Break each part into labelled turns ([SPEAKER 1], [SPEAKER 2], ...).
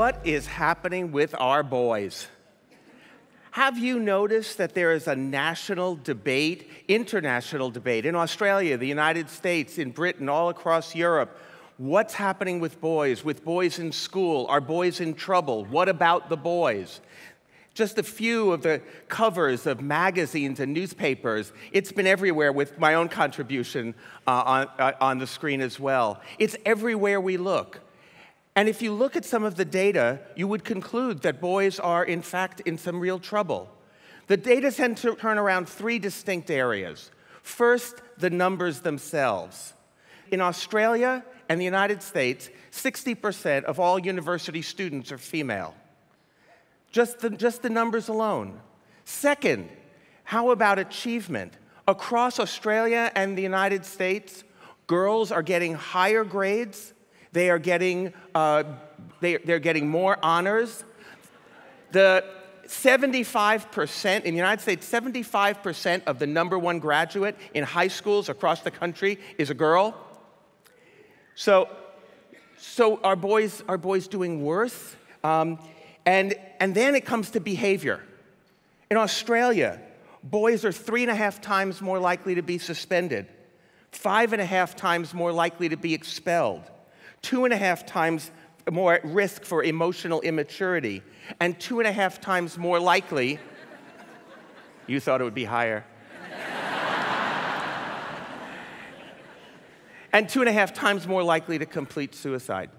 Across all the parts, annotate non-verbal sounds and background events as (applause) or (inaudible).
[SPEAKER 1] what is happening with our boys? Have you noticed that there is a national debate, international debate in Australia, the United States, in Britain, all across Europe? What's happening with boys? With boys in school? Are boys in trouble? What about the boys? Just a few of the covers of magazines and newspapers. It's been everywhere with my own contribution uh, on, uh, on the screen as well. It's everywhere we look. And if you look at some of the data, you would conclude that boys are, in fact, in some real trouble. The data tend to turn around three distinct areas. First, the numbers themselves. In Australia and the United States, 60% of all university students are female. Just the, just the numbers alone. Second, how about achievement? Across Australia and the United States, girls are getting higher grades they are getting, uh, they, they're getting more honors. The 75% in the United States, 75% of the number one graduate in high schools across the country is a girl. So, so are boys, are boys doing worse? Um, and, and then it comes to behavior. In Australia, boys are three and a half times more likely to be suspended, five and a half times more likely to be expelled two and a half times more at risk for emotional immaturity, and two and a half times more likely, you thought it would be higher, (laughs) and two and a half times more likely to complete suicide.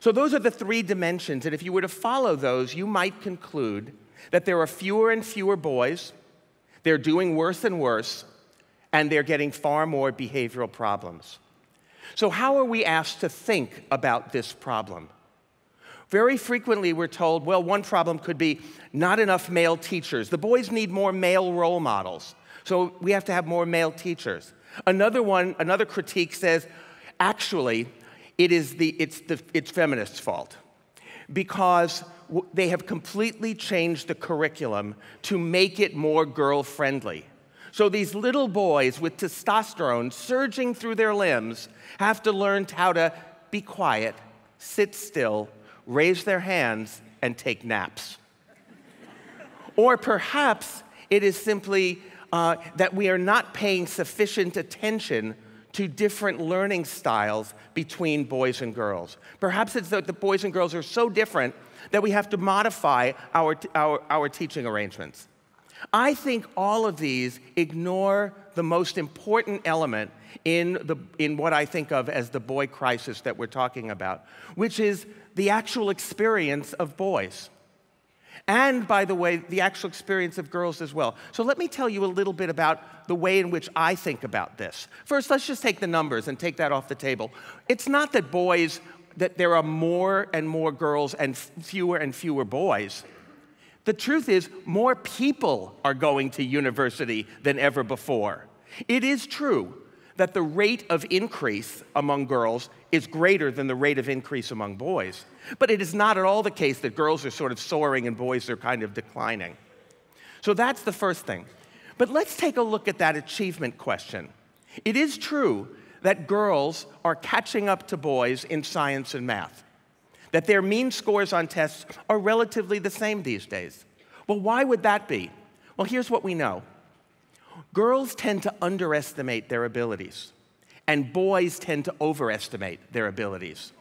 [SPEAKER 1] So, those are the three dimensions, and if you were to follow those, you might conclude that there are fewer and fewer boys, they're doing worse and worse, and they're getting far more behavioral problems. So, how are we asked to think about this problem? Very frequently, we're told, well, one problem could be not enough male teachers. The boys need more male role models, so we have to have more male teachers. Another one, another critique says, actually, it is the, it's, the, it's feminists' fault because they have completely changed the curriculum to make it more girl friendly. So these little boys with testosterone surging through their limbs have to learn how to be quiet, sit still, raise their hands, and take naps. or perhaps it is simply uh, that we are not paying sufficient attention to different learning styles between boys and girls. Perhaps it's that the boys and girls are so different that we have to modify our, our, our teaching arrangements. I think all of these ignore the most important element in, the, in what I think of as the boy crisis that we're talking about, which is the actual experience of boys. And, by the way, the actual experience of girls as well. So, let me tell you a little bit about the way in which I think about this. First, let's just take the numbers and take that off the table. It's not that boys, that there are more and more girls and fewer and fewer boys. The truth is, more people are going to university than ever before. It is true that the rate of increase among girls is greater than the rate of increase among boys. But it is not at all the case that girls are sort of soaring and boys are kind of declining. So that's the first thing. But let's take a look at that achievement question. It is true that girls are catching up to boys in science and math that their mean scores on tests are relatively the same these days. Well, why would that be? Well, here's what we know girls tend to underestimate their abilities, and boys tend to overestimate their abilities.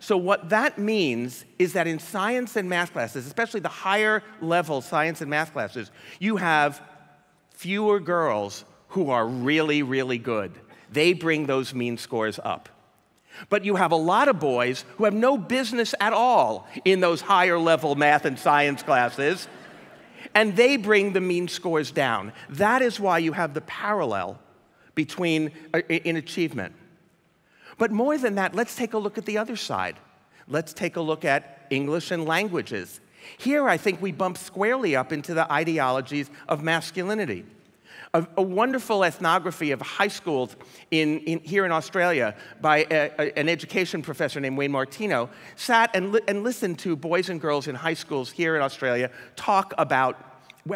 [SPEAKER 1] So, what that means is that in science and math classes, especially the higher level science and math classes, you have fewer girls who are really, really good. They bring those mean scores up. But you have a lot of boys who have no business at all in those higher level math and science classes, and they bring the mean scores down. That is why you have the parallel between uh, in achievement. But more than that, let's take a look at the other side. Let's take a look at English and languages. Here, I think we bump squarely up into the ideologies of masculinity a, a wonderful ethnography of high schools in, in, here in Australia by a, a, an education professor named Wayne Martino, sat and, li- and listened to boys and girls in high schools here in Australia talk about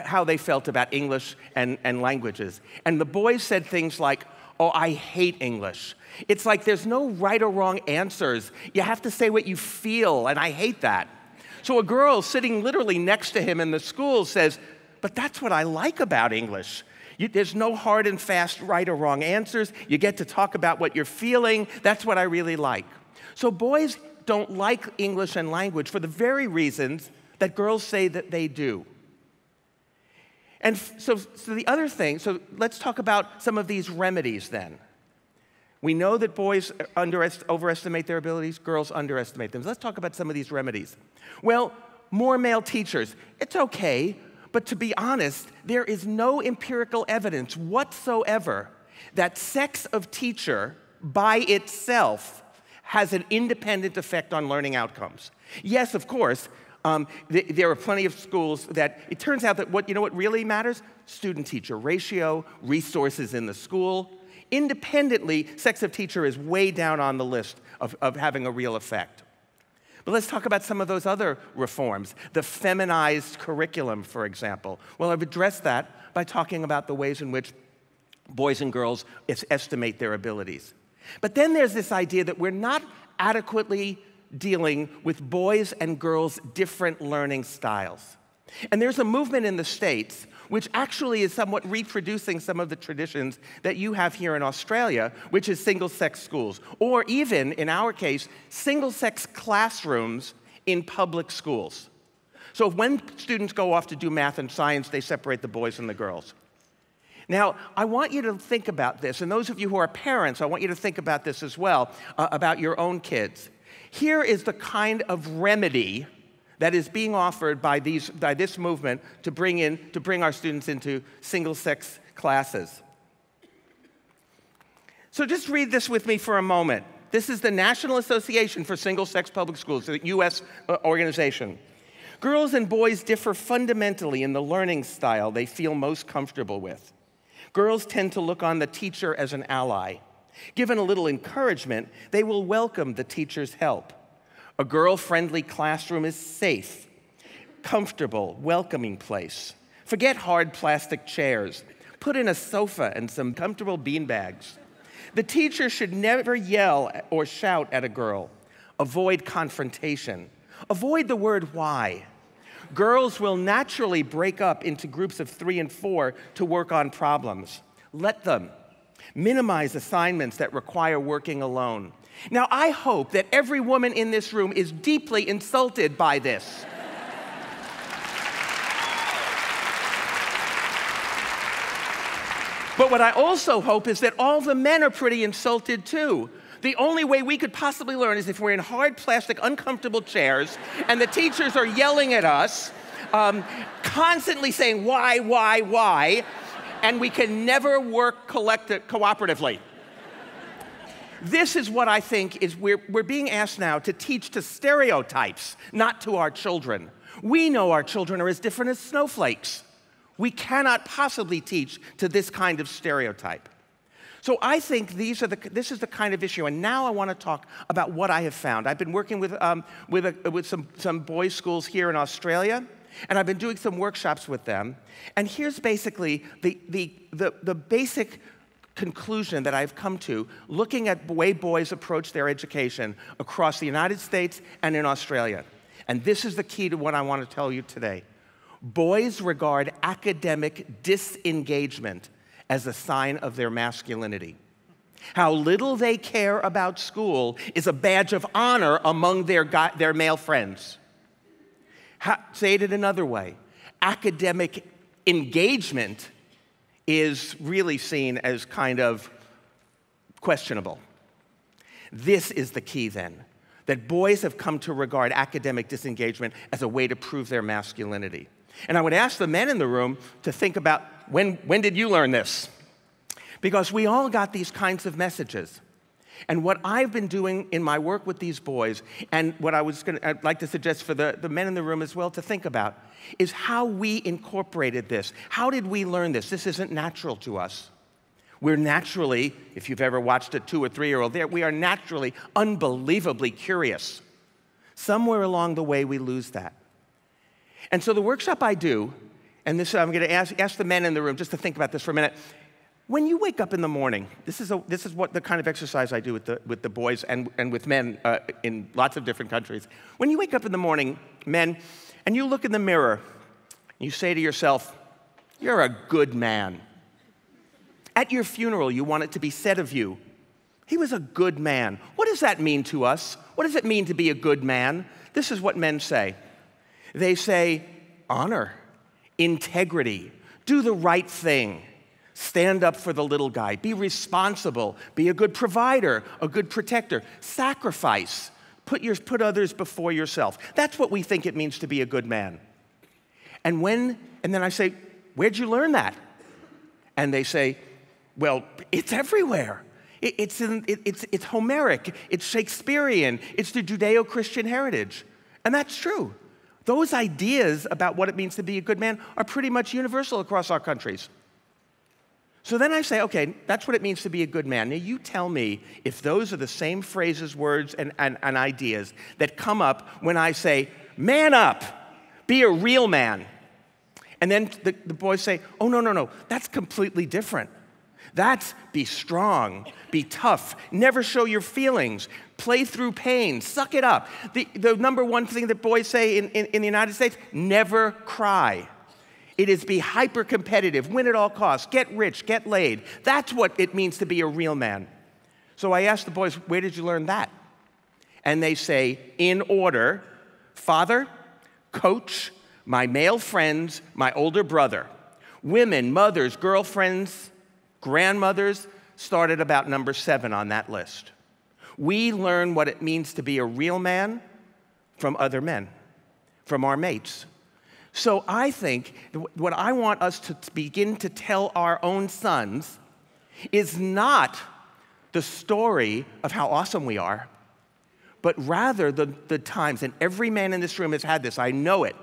[SPEAKER 1] how they felt about English and, and languages. And the boys said things like, Oh, I hate English. It's like there's no right or wrong answers. You have to say what you feel, and I hate that. So a girl sitting literally next to him in the school says, But that's what I like about English. You, there's no hard and fast right or wrong answers. You get to talk about what you're feeling. That's what I really like. So boys don't like English and language for the very reasons that girls say that they do. And so, so the other thing, so let's talk about some of these remedies then. We know that boys overestimate their abilities, girls underestimate them. Let's talk about some of these remedies. Well, more male teachers. It's okay, but to be honest, there is no empirical evidence whatsoever that sex of teacher by itself has an independent effect on learning outcomes. Yes, of course, um, th there are plenty of schools that it turns out that what you know what really matters? Student teacher ratio resources in the school. Independently sex of teacher is way down on the list of, of having a real effect but let's talk about some of those other reforms. The feminized curriculum for example. Well i've addressed that by talking about the ways in which boys and girls estimate their abilities. But then there's this idea that we're not adequately dealing with boys and girls' different learning styles. And there's a movement in the States which actually is somewhat reproducing some of the traditions that you have here in Australia, which is single sex schools, or even, in our case, single sex classrooms in public schools. So when students go off to do math and science, they separate the boys and the girls. Now, I want you to think about this, and those of you who are parents, I want you to think about this as well, uh, about your own kids. Here is the kind of remedy that is being offered by, these, by this movement to bring, in, to bring our students into single sex classes. So just read this with me for a moment. This is the National Association for Single Sex Public Schools, the US uh, organization. Girls and boys differ fundamentally in the learning style they feel most comfortable with. Girls tend to look on the teacher as an ally. Given a little encouragement, they will welcome the teacher's help. A girl friendly classroom is safe, comfortable, welcoming place. Forget hard plastic chairs. Put in a sofa and some comfortable beanbags. The teacher should never yell or shout at a girl. Avoid confrontation. Avoid the word why. Girls will naturally break up into groups of three and four to work on problems. Let them minimize assignments that require working alone. Now, I hope that every woman in this room is deeply insulted by this. But what I also hope is that all the men are pretty insulted too. The only way we could possibly learn is if we're in hard plastic, uncomfortable chairs and the teachers are yelling at us, um, constantly saying, why, why, why and we can never work cooperatively. This is what I think is we're, we're being asked now to teach to stereotypes, not to our children. We know our children are as different as snowflakes. We cannot possibly teach to this kind of stereotype. So I think these are the, this is the kind of issue. And now I want to talk about what I have found. I've been working with, um, with, a, with some, some boys' schools here in Australia. And I've been doing some workshops with them. And here's basically the, the, the, the basic conclusion that I've come to looking at the way boys approach their education across the United States and in Australia. And this is the key to what I want to tell you today. Boys regard academic disengagement as a sign of their masculinity. How little they care about school is a badge of honor among their, their male friends. How, say it another way academic engagement is really seen as kind of questionable. This is the key then that boys have come to regard academic disengagement as a way to prove their masculinity. And I would ask the men in the room to think about when, when did you learn this? Because we all got these kinds of messages. And what I've been doing in my work with these boys, and what I was gonna, I'd like to suggest for the, the men in the room as well to think about, is how we incorporated this. How did we learn this? This isn't natural to us. We're naturally, if you've ever watched a two or three year old there, we are naturally unbelievably curious. Somewhere along the way, we lose that. And so the workshop I do, and this I'm going to ask, ask the men in the room just to think about this for a minute. When you wake up in the morning, this is, a, this is what the kind of exercise I do with the, with the boys and, and with men uh, in lots of different countries. When you wake up in the morning, men, and you look in the mirror, and you say to yourself, You're a good man. At your funeral, you want it to be said of you, He was a good man. What does that mean to us? What does it mean to be a good man? This is what men say they say, Honor, integrity, do the right thing Stand up for the little guy. Be responsible. Be a good provider, a good protector. Sacrifice. Put, your, put others before yourself. That's what we think it means to be a good man. And when, and then I say, Where'd you learn that? And they say, Well, it's everywhere. It, it's, in, it, it's, it's Homeric, it's Shakespearean, it's the Judeo Christian heritage. And that's true. Those ideas about what it means to be a good man are pretty much universal across our countries. So then I say, okay, that's what it means to be a good man. Now you tell me if those are the same phrases, words, and, and, and ideas that come up when I say, man up, be a real man. And then the, the boys say, oh, no, no, no, that's completely different. That's be strong, be tough, never show your feelings, play through pain, suck it up. The, the number one thing that boys say in, in, in the United States never cry. It is be hyper competitive, win at all costs, get rich, get laid. That's what it means to be a real man. So I asked the boys, Where did you learn that? And they say, In order, father, coach, my male friends, my older brother. Women, mothers, girlfriends, grandmothers started about number seven on that list. We learn what it means to be a real man from other men, from our mates, so I think what I want us to begin to tell our own sons is not the story of how awesome we are, but rather the, the times, and every man in this room has had this, I know it.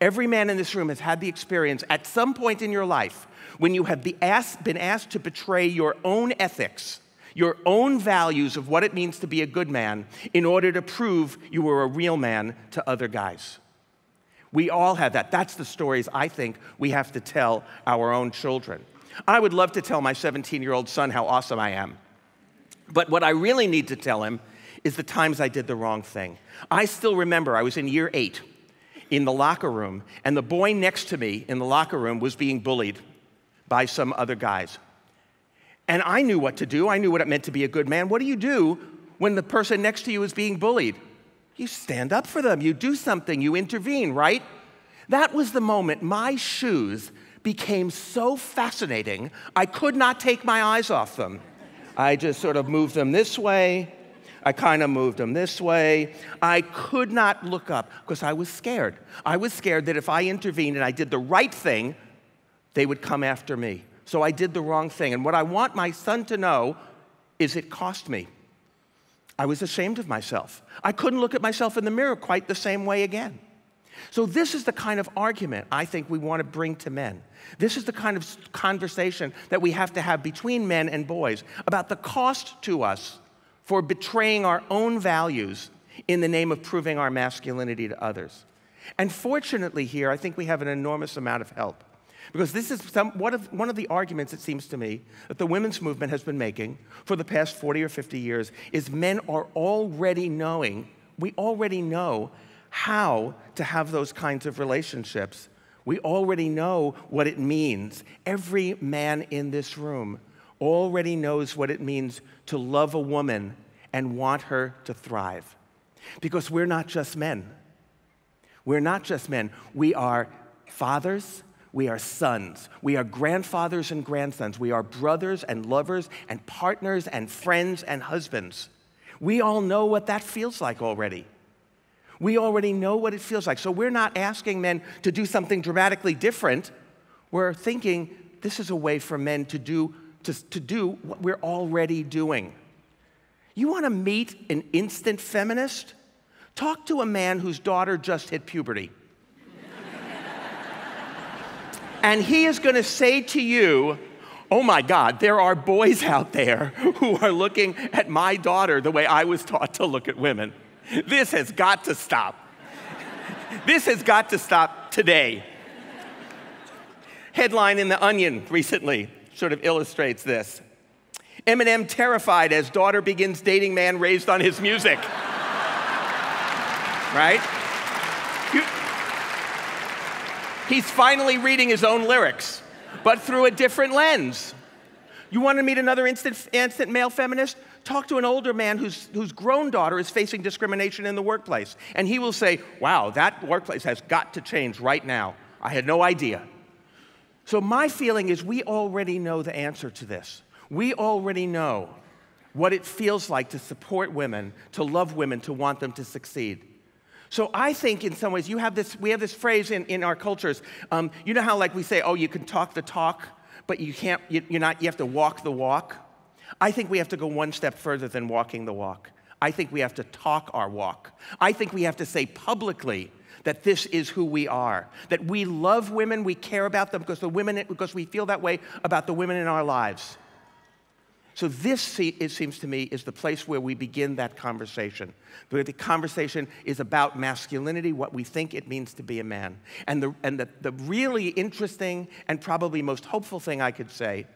[SPEAKER 1] Every man in this room has had the experience at some point in your life when you have been asked to betray your own ethics, your own values of what it means to be a good man, in order to prove you were a real man to other guys. We all have that. That's the stories I think we have to tell our own children. I would love to tell my 17 year old son how awesome I am. But what I really need to tell him is the times I did the wrong thing. I still remember I was in year eight in the locker room, and the boy next to me in the locker room was being bullied by some other guys. And I knew what to do. I knew what it meant to be a good man. What do you do when the person next to you is being bullied? You stand up for them, you do something, you intervene, right? That was the moment my shoes became so fascinating, I could not take my eyes off them. I just sort of moved them this way. I kind of moved them this way. I could not look up because I was scared. I was scared that if I intervened and I did the right thing, they would come after me. So I did the wrong thing. And what I want my son to know is it cost me. I was ashamed of myself. I couldn't look at myself in the mirror quite the same way again. So, this is the kind of argument I think we want to bring to men. This is the kind of conversation that we have to have between men and boys about the cost to us for betraying our own values in the name of proving our masculinity to others. And fortunately, here, I think we have an enormous amount of help. Because this is some, one, of, one of the arguments, it seems to me, that the women's movement has been making for the past 40 or 50 years is men are already knowing, we already know how to have those kinds of relationships. We already know what it means. Every man in this room already knows what it means to love a woman and want her to thrive. Because we're not just men. We're not just men. We are fathers, we are sons. We are grandfathers and grandsons. We are brothers and lovers and partners and friends and husbands. We all know what that feels like already. We already know what it feels like. So we're not asking men to do something dramatically different. We're thinking this is a way for men to do, to, to do what we're already doing. You want to meet an instant feminist? Talk to a man whose daughter just hit puberty. And he is going to say to you, Oh my God, there are boys out there who are looking at my daughter the way I was taught to look at women. This has got to stop. this has got to stop today. Headline in The Onion recently sort of illustrates this. Eminem terrified as daughter begins dating man raised on his music. (laughs) right? You, he's finally reading his own lyrics, but through a different lens. You want to meet another instant, instant male feminist? Talk to an older man whose, whose grown daughter is facing discrimination in the workplace. And he will say, Wow, that workplace has got to change right now. I had no idea. So, my feeling is we already know the answer to this. We already know what it feels like to support women, to love women, to want them to succeed. So I think in some ways you have this, we have this phrase in, in our cultures. Um, you know how like we say, oh, you can talk the talk, but you can't, you, you're not, you have to walk the walk. I think we have to go one step further than walking the walk. I think we have to talk our walk. I think we have to say publicly that this is who we are, that we love women, we care about them because the women because we feel that way about the women in our lives. So, this, it seems to me, is the place where we begin that conversation. Where the conversation is about masculinity, what we think it means to be a man. And, the, and the, the really interesting and probably most hopeful thing I could say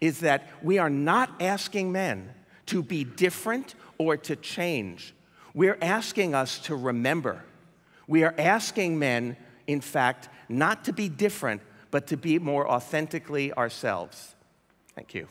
[SPEAKER 1] is that we are not asking men to be different or to change. We're asking us to remember. We are asking men, in fact, not to be different, but to be more authentically ourselves. Thank you.